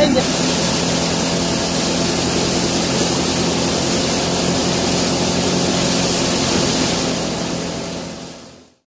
Sen de.